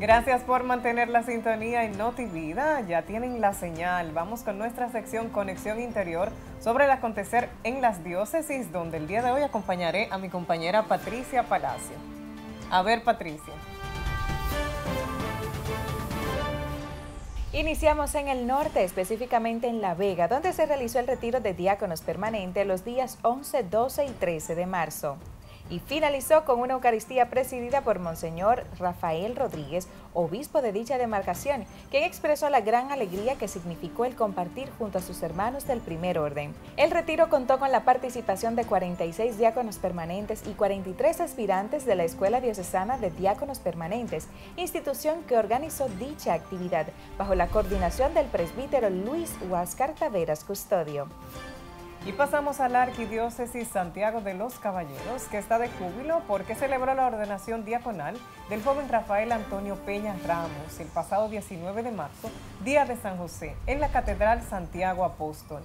Gracias por mantener la sintonía en Noti Vida. Ya tienen la señal. Vamos con nuestra sección Conexión Interior sobre el acontecer en las diócesis, donde el día de hoy acompañaré a mi compañera Patricia Palacio. A ver, Patricia. Iniciamos en el norte, específicamente en La Vega, donde se realizó el retiro de diáconos permanente los días 11, 12 y 13 de marzo y finalizó con una Eucaristía presidida por Monseñor Rafael Rodríguez, obispo de dicha demarcación, quien expresó la gran alegría que significó el compartir junto a sus hermanos del primer orden. El retiro contó con la participación de 46 diáconos permanentes y 43 aspirantes de la Escuela Diocesana de Diáconos Permanentes, institución que organizó dicha actividad bajo la coordinación del presbítero Luis Huáscar Taveras Custodio. Y pasamos a la Arquidiócesis Santiago de los Caballeros, que está de júbilo porque celebró la ordenación diaconal del joven Rafael Antonio Peña Ramos el pasado 19 de marzo, día de San José, en la Catedral Santiago Apóstol.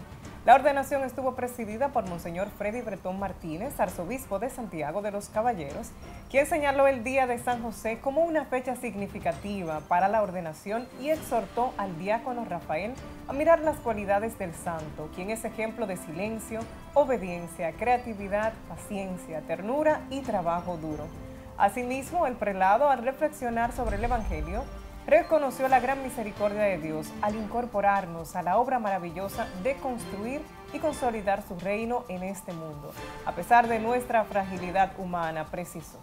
La ordenación estuvo presidida por Monseñor Freddy Bretón Martínez, arzobispo de Santiago de los Caballeros, quien señaló el Día de San José como una fecha significativa para la ordenación y exhortó al diácono Rafael a mirar las cualidades del santo, quien es ejemplo de silencio, obediencia, creatividad, paciencia, ternura y trabajo duro. Asimismo, el prelado, al reflexionar sobre el Evangelio, reconoció la gran misericordia de Dios al incorporarnos a la obra maravillosa de construir y consolidar su reino en este mundo, a pesar de nuestra fragilidad humana, precisó.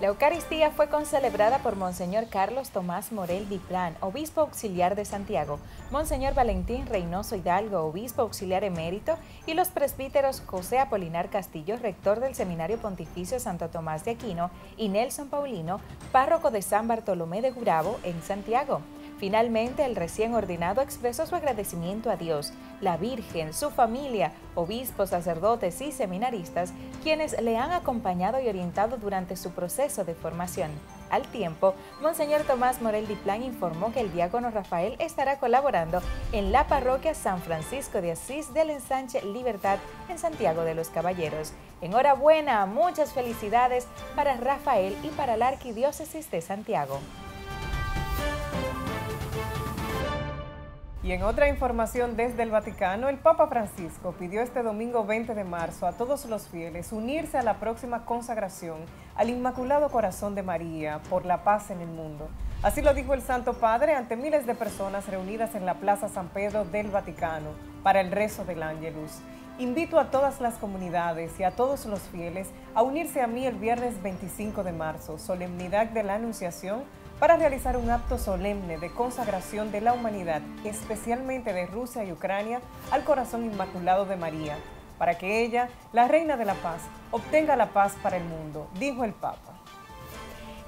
La Eucaristía fue concelebrada por Monseñor Carlos Tomás Morel Diplán, obispo auxiliar de Santiago, Monseñor Valentín Reynoso Hidalgo, obispo auxiliar emérito, y los presbíteros José Apolinar Castillo, rector del Seminario Pontificio Santo Tomás de Aquino, y Nelson Paulino, párroco de San Bartolomé de Gurabo, en Santiago. Finalmente, el recién ordenado expresó su agradecimiento a Dios, la Virgen, su familia, obispos, sacerdotes y seminaristas, quienes le han acompañado y orientado durante su proceso de formación. Al tiempo, Monseñor Tomás Morel Diplán informó que el diácono Rafael estará colaborando en la parroquia San Francisco de Asís del Ensanche Libertad en Santiago de los Caballeros. Enhorabuena, muchas felicidades para Rafael y para la Arquidiócesis de Santiago. Y en otra información desde el Vaticano, el Papa Francisco pidió este domingo 20 de marzo a todos los fieles unirse a la próxima consagración al Inmaculado Corazón de María por la paz en el mundo. Así lo dijo el Santo Padre ante miles de personas reunidas en la Plaza San Pedro del Vaticano para el rezo del Ángelus. Invito a todas las comunidades y a todos los fieles a unirse a mí el viernes 25 de marzo, solemnidad de la Anunciación, para realizar un acto solemne de consagración de la humanidad, especialmente de Rusia y Ucrania, al corazón inmaculado de María, para que ella, la Reina de la Paz, obtenga la paz para el mundo, dijo el Papa.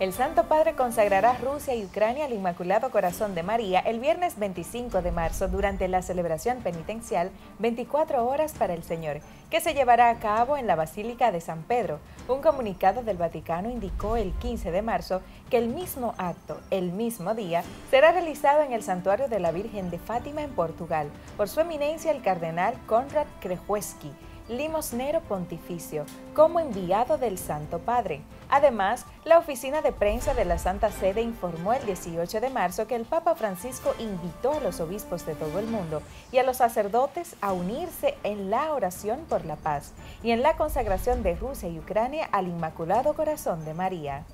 El Santo Padre consagrará Rusia y Ucrania al Inmaculado Corazón de María el viernes 25 de marzo durante la celebración penitencial 24 horas para el Señor, que se llevará a cabo en la Basílica de San Pedro. Un comunicado del Vaticano indicó el 15 de marzo que el mismo acto, el mismo día, será realizado en el Santuario de la Virgen de Fátima en Portugal por su eminencia el cardenal Konrad Krejewski limosnero pontificio, como enviado del Santo Padre. Además, la oficina de prensa de la Santa Sede informó el 18 de marzo que el Papa Francisco invitó a los obispos de todo el mundo y a los sacerdotes a unirse en la oración por la paz y en la consagración de Rusia y Ucrania al Inmaculado Corazón de María.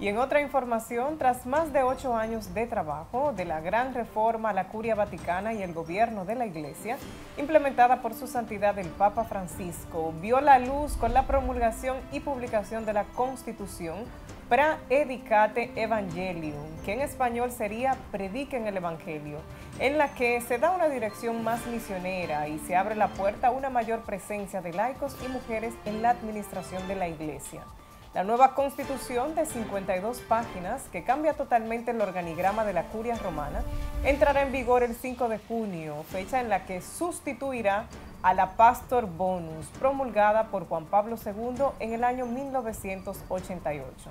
Y en otra información, tras más de ocho años de trabajo de la gran reforma a la curia vaticana y el gobierno de la Iglesia, implementada por su santidad el Papa Francisco, vio la luz con la promulgación y publicación de la Constitución Praedicate Evangelium, que en español sería Prediquen el Evangelio, en la que se da una dirección más misionera y se abre la puerta a una mayor presencia de laicos y mujeres en la administración de la Iglesia. La nueva constitución de 52 páginas, que cambia totalmente el organigrama de la curia romana, entrará en vigor el 5 de junio, fecha en la que sustituirá a la Pastor Bonus, promulgada por Juan Pablo II en el año 1988.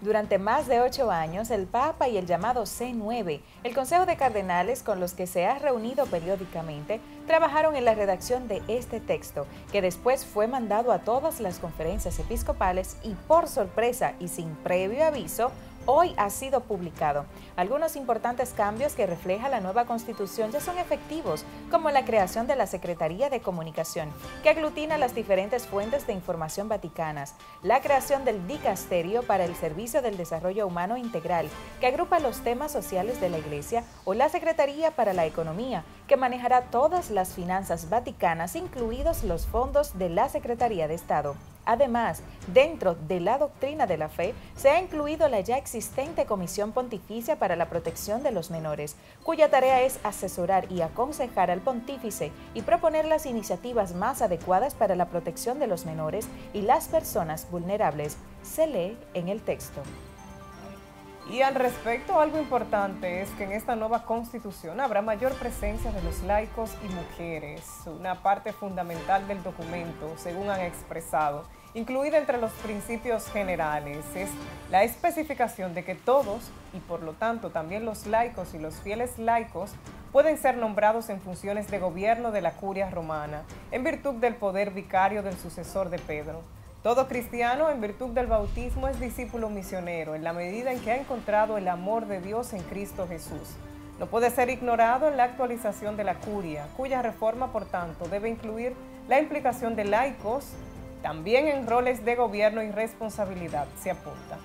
Durante más de ocho años, el Papa y el llamado C9, el Consejo de Cardenales con los que se ha reunido periódicamente, trabajaron en la redacción de este texto, que después fue mandado a todas las conferencias episcopales y por sorpresa y sin previo aviso, hoy ha sido publicado. Algunos importantes cambios que refleja la nueva constitución ya son efectivos, como la creación de la Secretaría de Comunicación, que aglutina las diferentes fuentes de información vaticanas, la creación del Dicasterio para el Servicio del Desarrollo Humano Integral, que agrupa los temas sociales de la Iglesia, o la Secretaría para la Economía, que manejará todas las finanzas vaticanas, incluidos los fondos de la Secretaría de Estado. Además, dentro de la doctrina de la fe se ha incluido la ya existente Comisión Pontificia para la Protección de los Menores, cuya tarea es asesorar y aconsejar al pontífice y proponer las iniciativas más adecuadas para la protección de los menores y las personas vulnerables. Se lee en el texto. Y al respecto, algo importante es que en esta nueva constitución habrá mayor presencia de los laicos y mujeres, una parte fundamental del documento, según han expresado. Incluida entre los principios generales es la especificación de que todos, y por lo tanto también los laicos y los fieles laicos, pueden ser nombrados en funciones de gobierno de la curia romana, en virtud del poder vicario del sucesor de Pedro. Todo cristiano, en virtud del bautismo, es discípulo misionero en la medida en que ha encontrado el amor de Dios en Cristo Jesús. No puede ser ignorado en la actualización de la curia, cuya reforma, por tanto, debe incluir la implicación de laicos, también en roles de gobierno y responsabilidad, se apunta.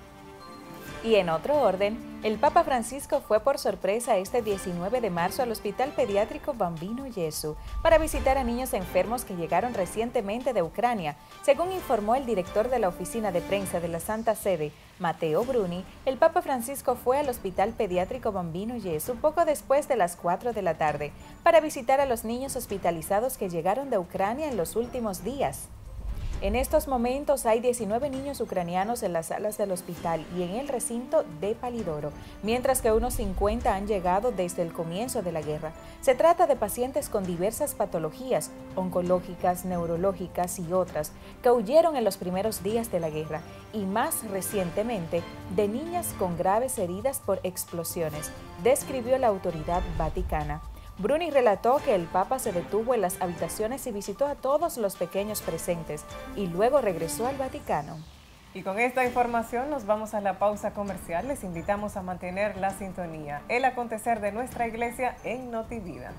Y en otro orden, el Papa Francisco fue por sorpresa este 19 de marzo al Hospital Pediátrico Bambino Gesù para visitar a niños enfermos que llegaron recientemente de Ucrania. Según informó el director de la oficina de prensa de la Santa Sede, Mateo Bruni, el Papa Francisco fue al Hospital Pediátrico Bambino Gesù poco después de las 4 de la tarde para visitar a los niños hospitalizados que llegaron de Ucrania en los últimos días. En estos momentos hay 19 niños ucranianos en las salas del hospital y en el recinto de Palidoro, mientras que unos 50 han llegado desde el comienzo de la guerra. Se trata de pacientes con diversas patologías, oncológicas, neurológicas y otras, que huyeron en los primeros días de la guerra y más recientemente de niñas con graves heridas por explosiones, describió la autoridad vaticana. Bruni relató que el Papa se detuvo en las habitaciones y visitó a todos los pequeños presentes y luego regresó al Vaticano. Y con esta información nos vamos a la pausa comercial. Les invitamos a mantener la sintonía. El acontecer de nuestra iglesia en Notivida.